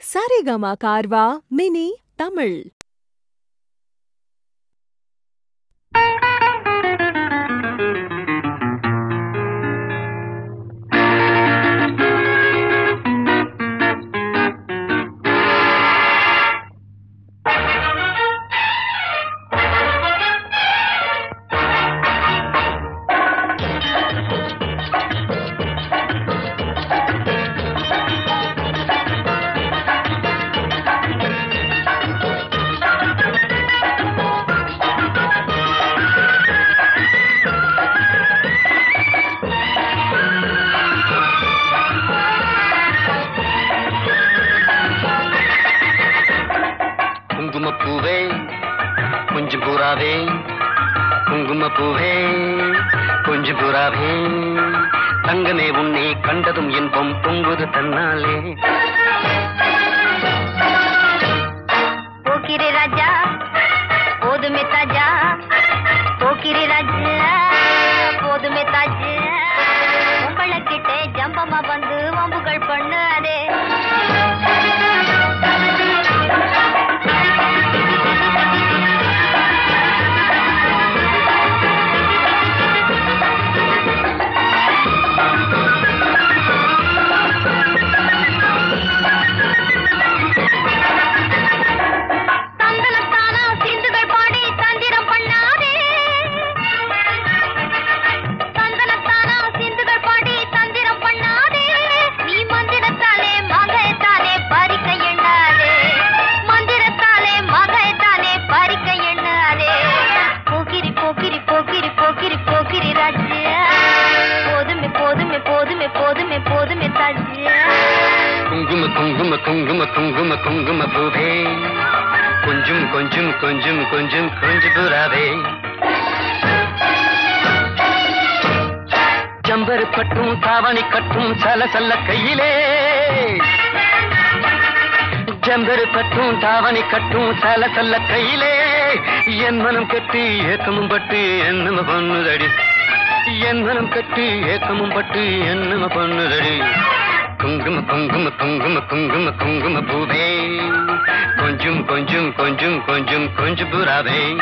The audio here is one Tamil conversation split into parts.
சரிகமா கார்வா மினி தமிழ் பூவே கொஞ்சம் புறாவே குங்குமப்பூவே கொஞ்சம் புறாவே தங்கமே உன்னை கண்டதும் இன்பம் பொங்குது தன்னாலே. போக்கிரி ராஜா. சல்ல கையிலே. ஜம்பரு கட்டும் தாவணி கட்டும் சல சல்ல கையிலே. என் மனம் கட்டி ஏக்கமும் பட்டு என்னம பண்ணுதடி. என் மனம் கட்டி ஏக்கமும் பட்டு என்னம பண்ணுதடி. குங்கும குங்கும குங்கும குங்கும குங்கும பூவே. கொஞ்சம் கொஞ்சம் கொஞ்சம் கொஞ்சம் கொஞ்சம் புறாவே.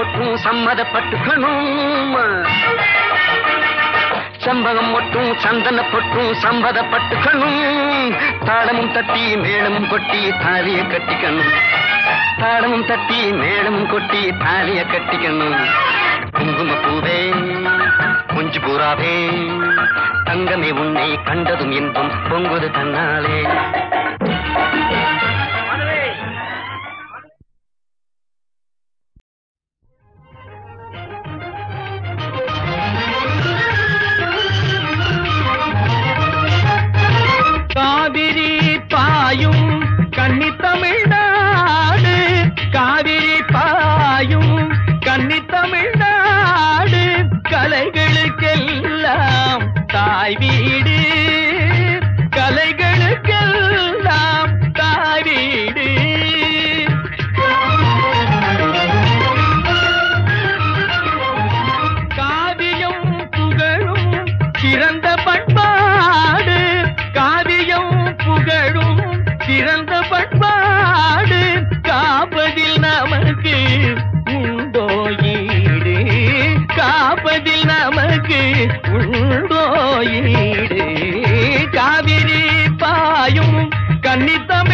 தொட்டும் சம்மதப்பட்டுக்கணும். செம்பகம் மட்டும் சந்தன பொட்டும் சம்பதப்பட்டுக்கணும். தாளமும் தட்டி மேளமும் கொட்டி தாலியை கட்டிக்கணும். தாளமும் தட்டி மேளமும் கொட்டி தாலியை கட்டிக்கணும். குங்கும பூவே குஞ்சு பூராவே தங்கமே உன்னை கண்டதும் இன்பம் பொங்குது தன்னாலே. கன்னிதம்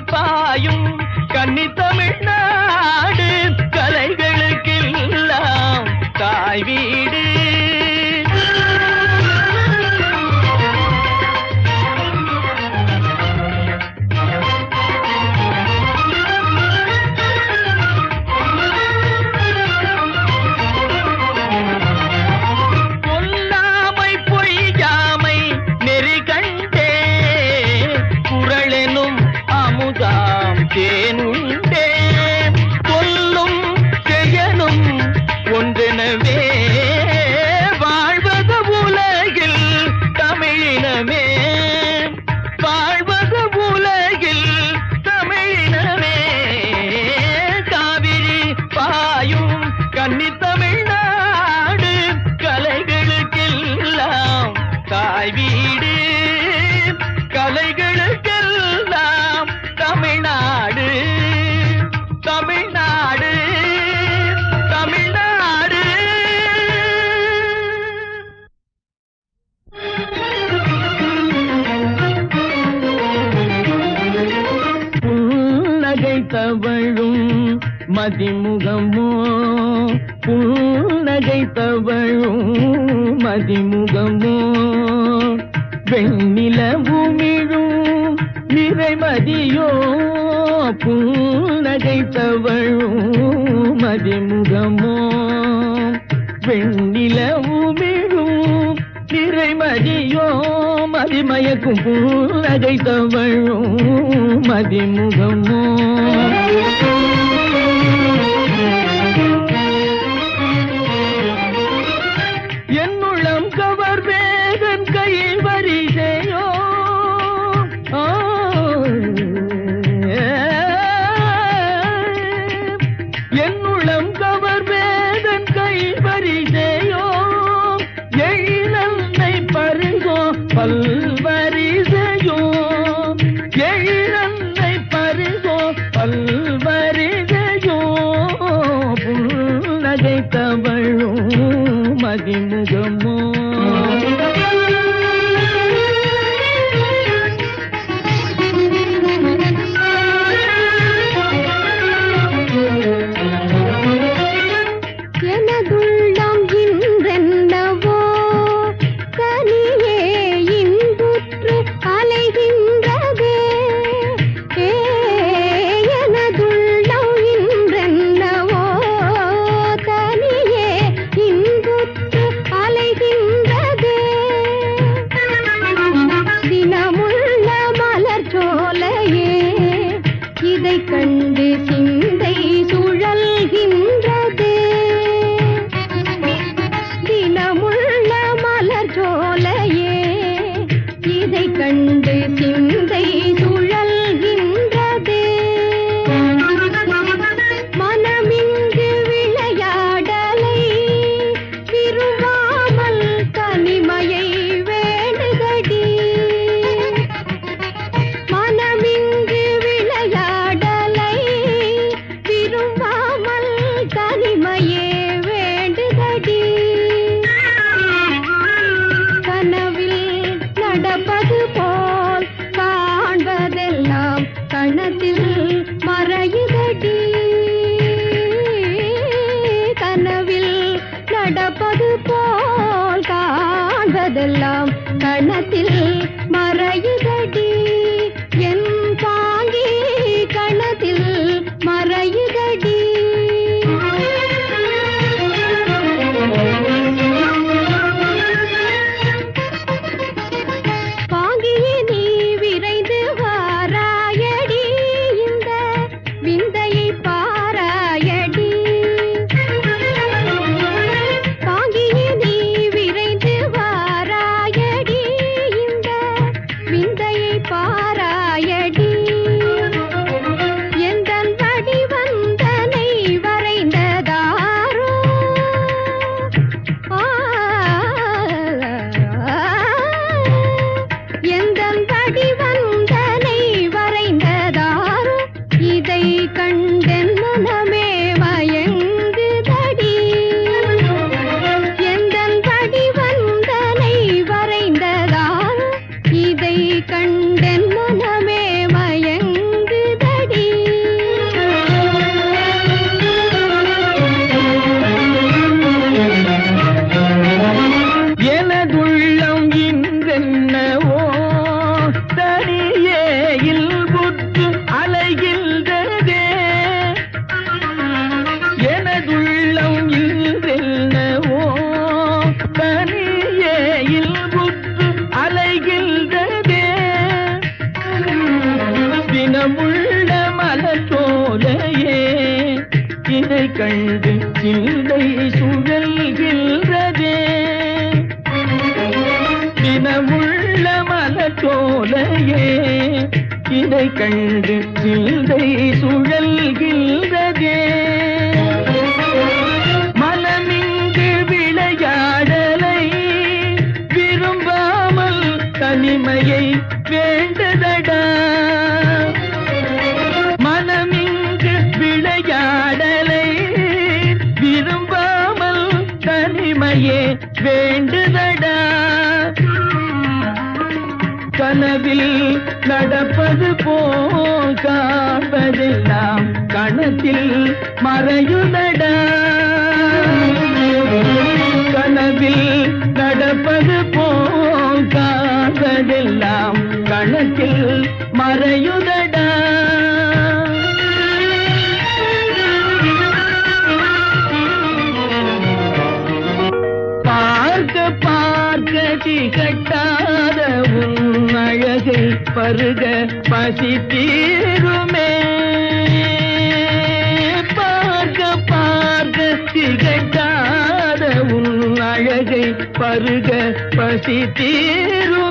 கண்ணீர் பாயும் கன்னி தமிழ்நாடு கலைகளுக்கெல்லாம் தாய் வீடு மயக்கும் பூ அதை தவழும் மதிமுகமோ? மதிமுகமோ மறைந்ததெல்லாம் கணத்தில் மறையுதடி. கண்டு சிந்தை சுழல்கின்றதே. மனமிங்கு விளையாடலை விரும்பாமல் தனிமையை வேண்டதடா. மனமிங்கு விளையாடலை விரும்பாமல் தனிமையே வேண்டுதடா. கனவில் நடப்ப நடப்பது போல் காண்பதெல்லாம் கணத்தில் மறையுதடா. கனவில் நடப்பது போல் காண்பதெல்லாம் கணத்தில் மறையுதடா. பருக பசி தீருமே பார்க்க பார்க்க திகட்டாத உன் அழகை பருக பசி தீருமே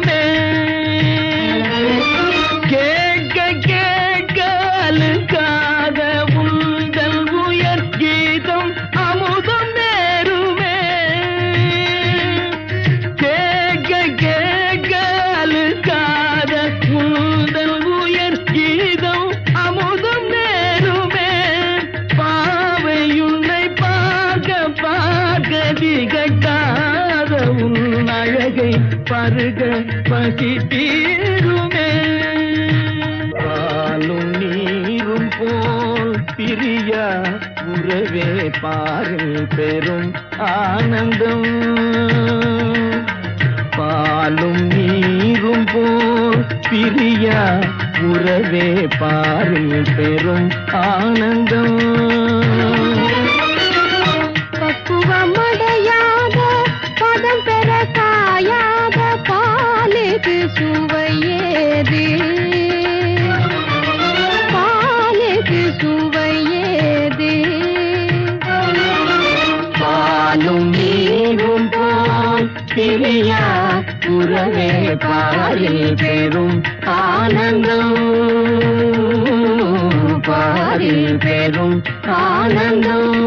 ஆனந்தம். பக்குவமடையாத பதம் பெற காயாத பாலுக்கு சுவையேது. பாலுக்கு சுவையேது. பாலும் நீரும் போல் பிரியா உறவே பாரில் பெரும் ஆனந்தம். பாரில் பெரும் ஆனந்தம்.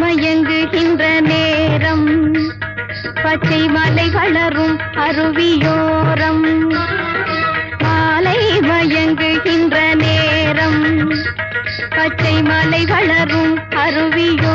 மயங்குகின்ற நேரம் பச்சை மலை வளரும் அருவியோரம். மாலை மயங்குகின்ற நேரம். பச்சை மலை வளரும் அருவியோரம்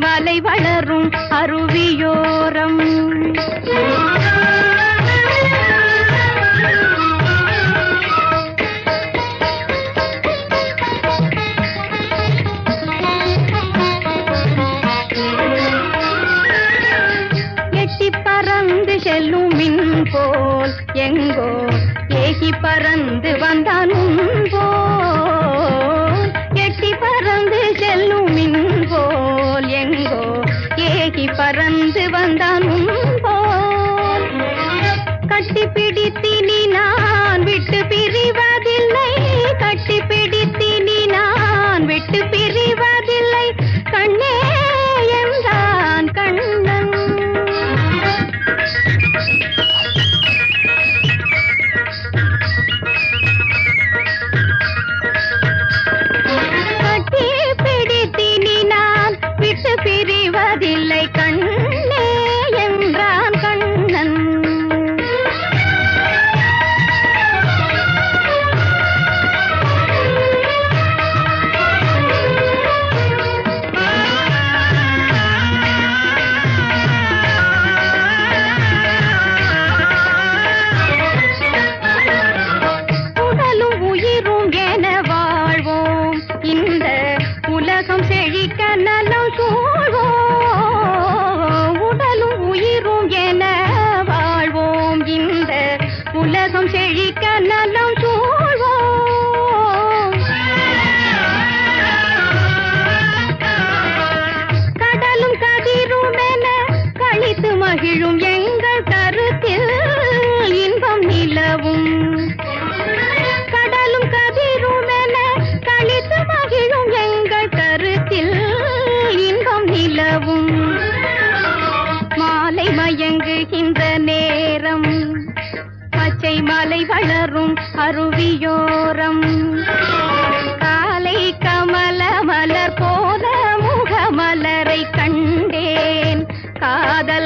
மலை வளரும் அருவியோரம்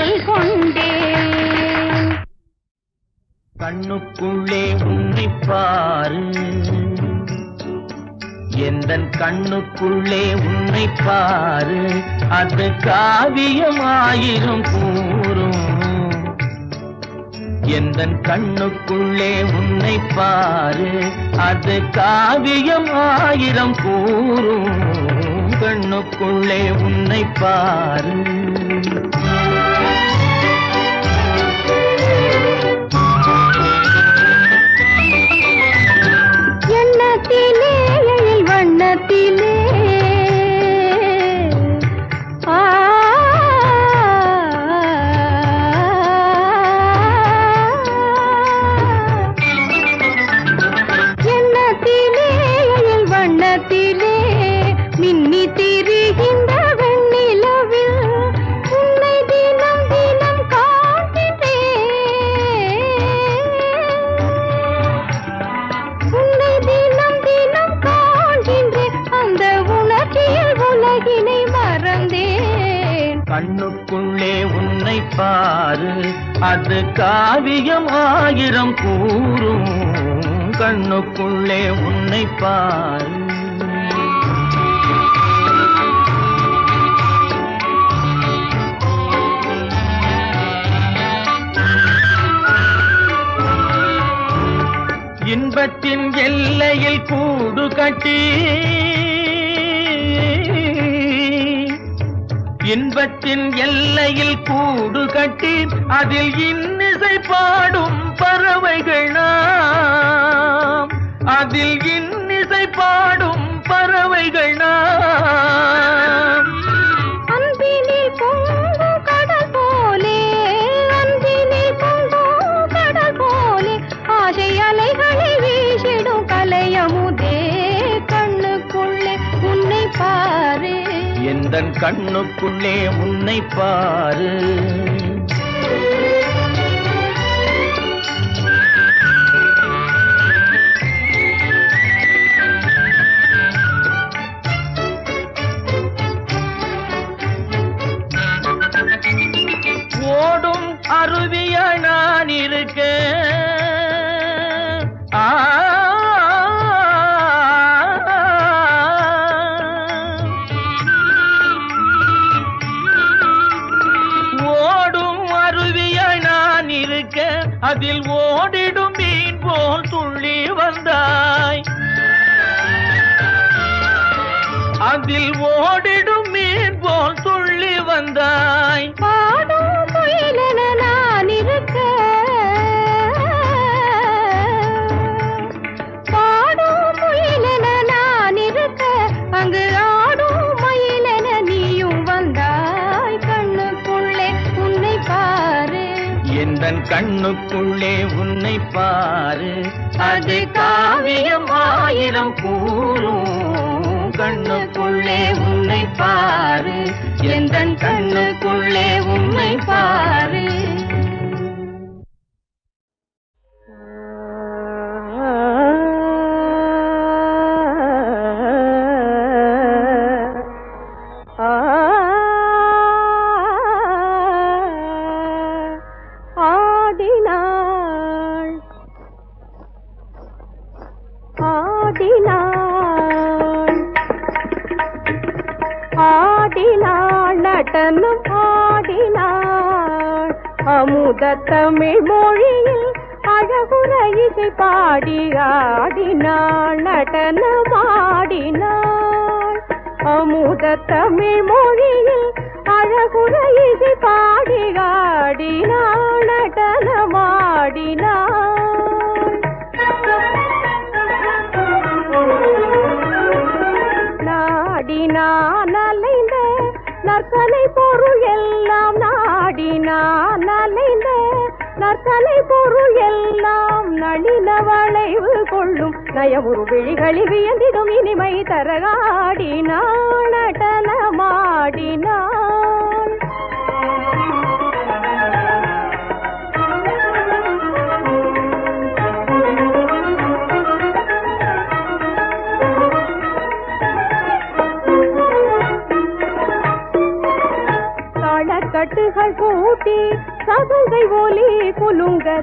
காதல் கொண்டே. கண்ணுக்குள்ளே உன்னைப்பாரு. எந்த கண்ணுக்குள்ளே உன்னைப்பாரு. அது காவியமாயிரம் கூறும். எந்த கண்ணுக்குள்ளே உன்னை பாரு அது காவியம் ஆயிரம் கூறும். கண்ணுக்குள்ளே உன்னை பாரு வண்ணத்திலே எழில் வண்ணத்திலே. இன்பத்தின் எல்லையில் கூடு கட்டி இன்பத்தின் எல்லையில் கூடு கட்டி அதில் இன்னிசை பாடும் பறவைகள் நாம். அதில் இன்னிசை பாடும் பறவைகள் நாம். கண்ணுக்குள்ளே உன்னை பாரு. கண்ணுக்குள்ளே உன்னை பாரு. அது காவியம் ஆயிரம் கூறும். கண்ணுக்குள்ளே உன்னை பாரு. எந்த கண்ணுக்குள்ளே உன்னை பாரு. நடனம் ஆடினாள். அமுத தமிழ் மொழியில் அழகுற இசை பாடி ஆடினாள். நடனம் ஆடினாள். அமுத தமிழ் மொழியில் அழகுற இசை பாடி ஆடினாள். நடனமாடினாள் நாடினான் அலைந்த நான் அலைந்த நற்கலை பொருள் எல்லாம் நளின வளைவு கொள்ளும். நயமுறு விழிகளில் வியந்திடும் இனிமை தரகாடினா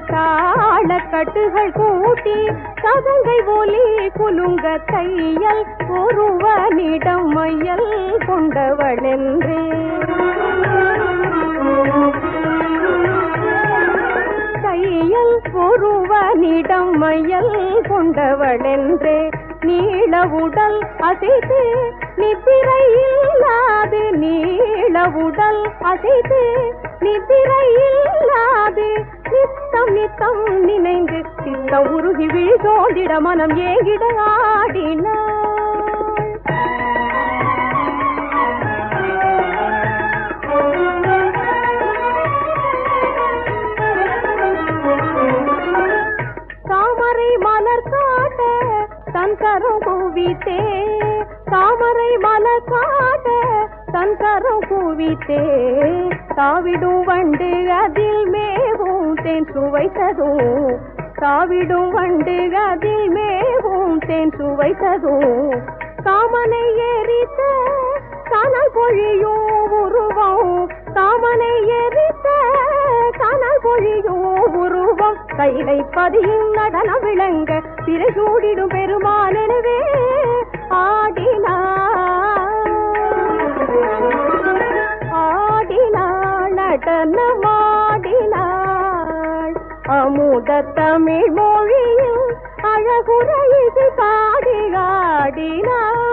தாள கட்டுகள் கூட்டி சதங்கை ஒலி குலுங்க கையல் ஒருவனிடம் மையல் கொண்டவளென்றே. கையல் ஒருவனிடம் மையல் கொண்டவளென்றே. நீள உடல் அசைத்து நித்திரையில்லாது நீள உடல் அசைத்து நித்திரையில்லாது நித்தம் நித்தம் நினைந்து சித்தம் உருகி விழிதோண்டிட மனம் ஏங்கிட ஆடினார் தாமரை மலர் காட்ட தன் கரம் குவித்தே தாமரை மலர் காட்ட தன் கரம் குவித்தே தாவிடும் வண்டு அதில் மே தேன் சுவைத்ததும் தாவிடும் வண்டு அதில் மேவும் தேன் சுவைத்ததும் காமனை எரித்த கனல் பொழியும் உருவம். காமனை எரித்த கனல் பொழியும் உருவம். கைலை பதியும் நடனம் விளங்க பிறசூடிடும் பெருமானெனவே ஆடினாள் ஆடினாள் நடனமா அமுத தமிழ் மொழியில் அழகுரையில் பாடி ஆடினாள்